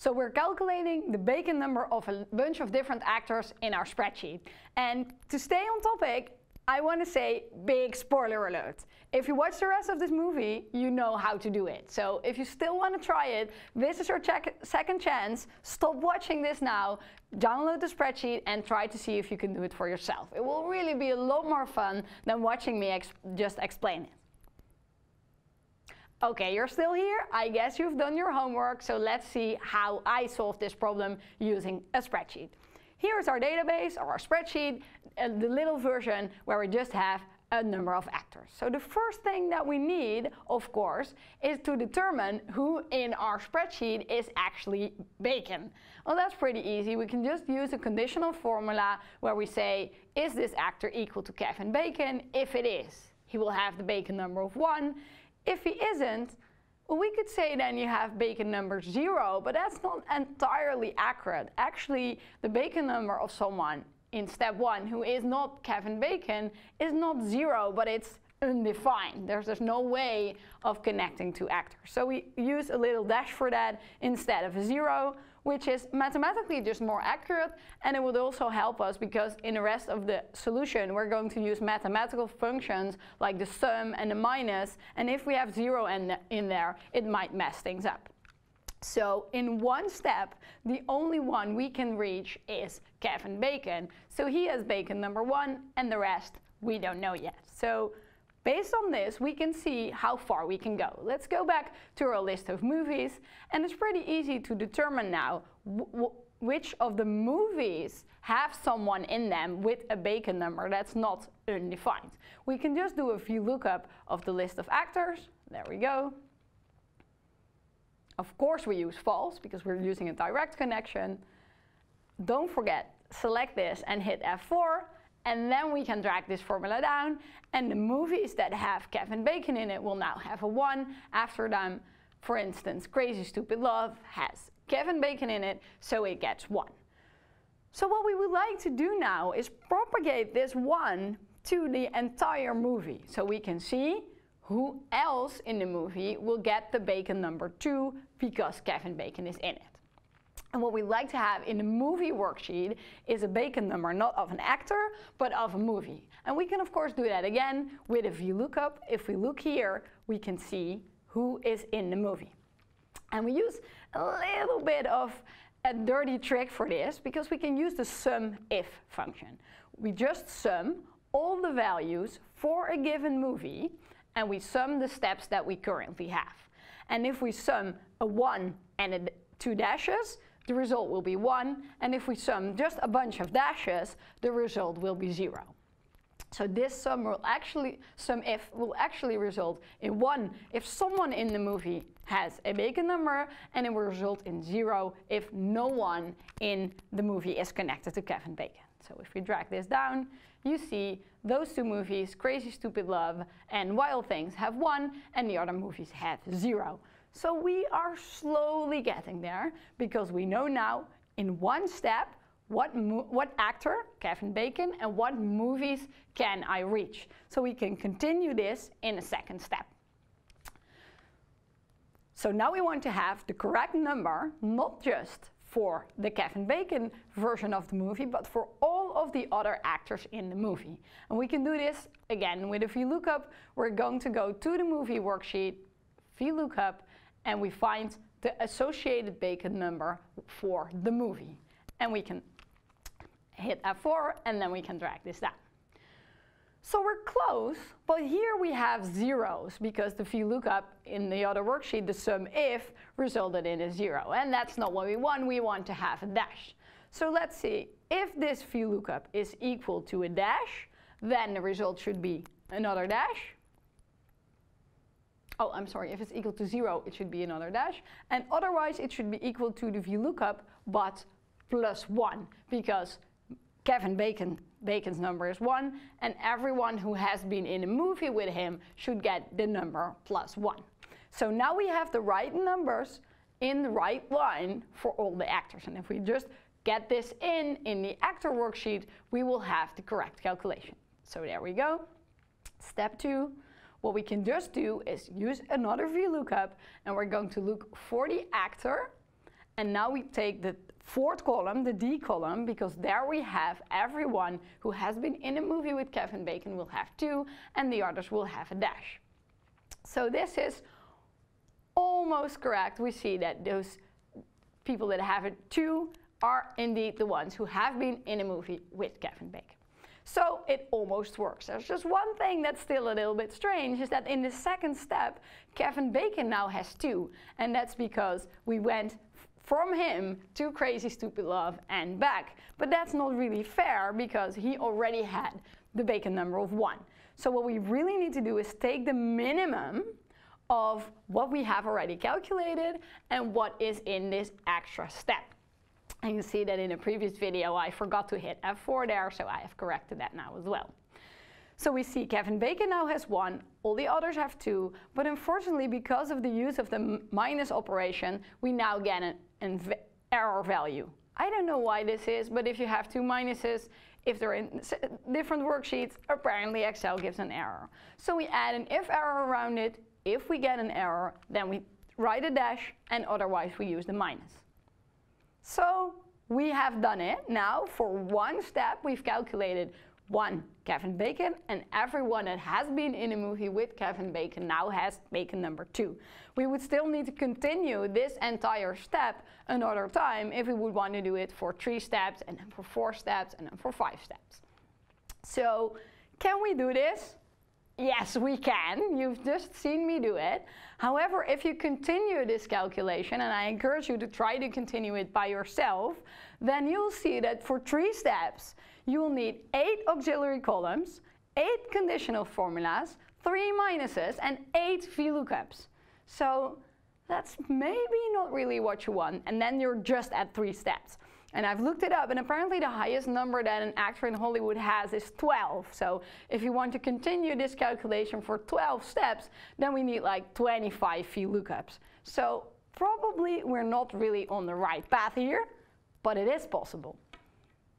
So we're calculating the bacon number of a bunch of different actors in our spreadsheet. And to stay on topic, I want to say big spoiler alert. If you watch the rest of this movie, you know how to do it. So if you still want to try it, this is your second chance. Stop watching this now, download the spreadsheet and try to see if you can do it for yourself. It will really be a lot more fun than watching me ex just explain it. Okay, you're still here. I guess you've done your homework, so let's see how I solve this problem using a spreadsheet. Here's our database or our spreadsheet, uh, the little version where we just have a number of actors. So the first thing that we need, of course, is to determine who in our spreadsheet is actually Bacon. Well, that's pretty easy. We can just use a conditional formula where we say, is this actor equal to Kevin Bacon? If it is, he will have the Bacon number of 1. If he isn't, we could say then you have Bacon number 0, but that's not entirely accurate. Actually, the Bacon number of someone in step 1 who is not Kevin Bacon is not 0, but it's undefined. There's, there's no way of connecting two actors. So we use a little dash for that instead of a 0 which is mathematically just more accurate and it would also help us because in the rest of the solution we're going to use mathematical functions like the sum and the minus and if we have zero in, in there it might mess things up. So in one step, the only one we can reach is Kevin Bacon. So he has Bacon number one and the rest we don't know yet. So Based on this, we can see how far we can go. Let's go back to our list of movies, and it's pretty easy to determine now which of the movies have someone in them with a bacon number that's not undefined. We can just do a VLOOKUP of the list of actors. There we go. Of course we use false because we're using a direct connection. Don't forget, select this and hit F4 and then we can drag this formula down and the movies that have Kevin Bacon in it will now have a 1 after them. For instance, Crazy Stupid Love has Kevin Bacon in it, so it gets 1. So what we would like to do now is propagate this 1 to the entire movie. So we can see who else in the movie will get the Bacon number 2 because Kevin Bacon is in it. And what we like to have in the movie worksheet is a bacon number, not of an actor, but of a movie. And we can of course do that again with a VLOOKUP. If we look here, we can see who is in the movie. And we use a little bit of a dirty trick for this because we can use the sum if function. We just sum all the values for a given movie and we sum the steps that we currently have. And if we sum a 1 and a two dashes, the result will be 1. And if we sum just a bunch of dashes, the result will be 0. So this sum will actually, sum if will actually result in 1 if someone in the movie has a bacon number, and it will result in 0 if no one in the movie is connected to Kevin Bacon. So if we drag this down, you see those two movies, Crazy Stupid Love and Wild Things, have 1, and the other movies have 0. So we are slowly getting there because we know now in one step what, what actor, Kevin Bacon, and what movies can I reach. So we can continue this in a second step. So now we want to have the correct number, not just for the Kevin Bacon version of the movie, but for all of the other actors in the movie. And we can do this again with a VLOOKUP. We're going to go to the movie worksheet, VLOOKUP, and we find the associated bacon number for the movie. And we can hit F4 and then we can drag this down. So we're close, but here we have zeros because the VLOOKUP in the other worksheet, the sum if, resulted in a zero. And that's not what we want, we want to have a dash. So let's see, if this VLOOKUP is equal to a dash, then the result should be another dash oh, I'm sorry, if it's equal to zero, it should be another dash. And otherwise, it should be equal to the VLOOKUP, but plus one, because Kevin Bacon, Bacon's number is one, and everyone who has been in a movie with him should get the number plus one. So now we have the right numbers in the right line for all the actors. And if we just get this in, in the actor worksheet, we will have the correct calculation. So there we go. Step two, what we can just do is use another VLOOKUP and we're going to look for the actor And now we take the fourth column, the D column, because there we have everyone who has been in a movie with Kevin Bacon will have two, and the others will have a dash. So this is almost correct. We see that those people that have it two are indeed the ones who have been in a movie with Kevin Bacon. So it almost works. There's just one thing that's still a little bit strange is that in the second step, Kevin Bacon now has two. And that's because we went from him to Crazy Stupid Love and back. But that's not really fair because he already had the Bacon number of one. So what we really need to do is take the minimum of what we have already calculated and what is in this extra step. And you see that in a previous video I forgot to hit F4 there, so I have corrected that now as well. So we see Kevin Bacon now has one, all the others have two, but unfortunately because of the use of the minus operation, we now get an, an error value. I don't know why this is, but if you have two minuses, if they're in different worksheets, apparently Excel gives an error. So we add an if error around it. If we get an error, then we write a dash, and otherwise we use the minus. So we have done it. Now for one step we've calculated one Kevin Bacon and everyone that has been in a movie with Kevin Bacon now has Bacon number two. We would still need to continue this entire step another time if we would want to do it for three steps and then for four steps and then for five steps. So can we do this? Yes, we can. You've just seen me do it. However, if you continue this calculation, and I encourage you to try to continue it by yourself, then you'll see that for three steps, you will need eight auxiliary columns, eight conditional formulas, three minuses, and eight VLOOKUPs. So that's maybe not really what you want, and then you're just at three steps. And I've looked it up, and apparently the highest number that an actor in Hollywood has is 12. So if you want to continue this calculation for 12 steps, then we need like 25 VLOOKUPs. So probably we're not really on the right path here, but it is possible.